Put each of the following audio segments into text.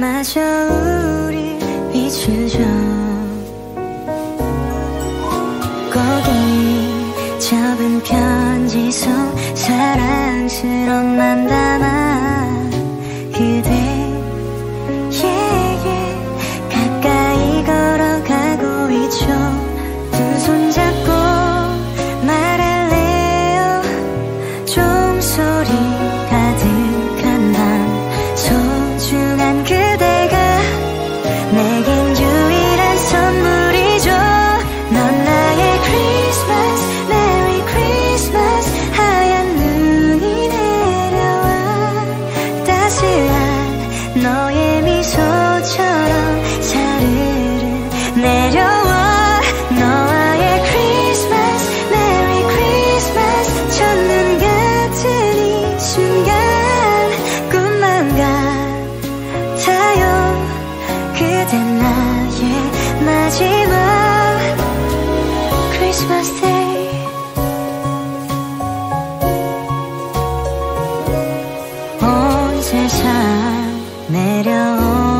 마저 우리 비추죠. 거기 작은 편지 속 사랑스러운 만담아 너의 on.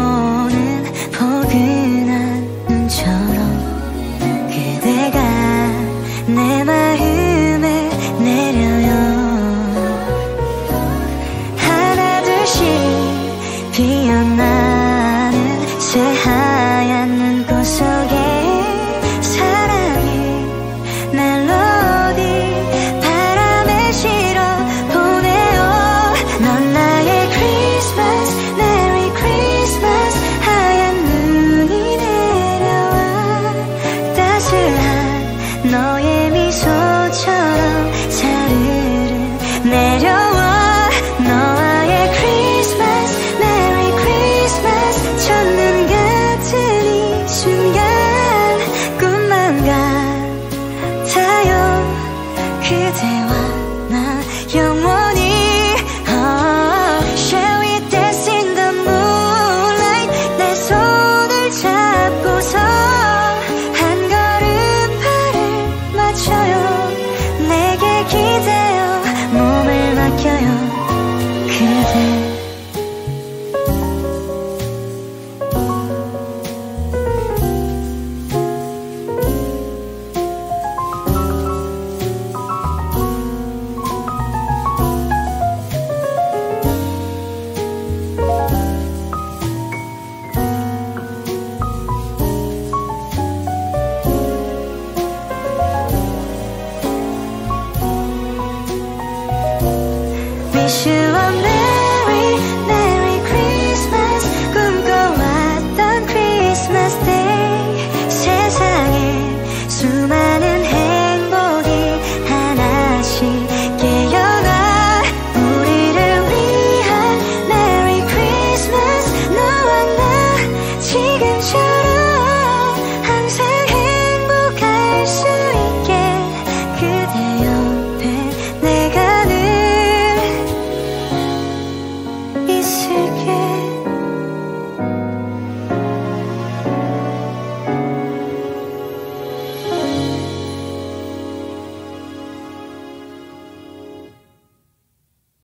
영원 那些完。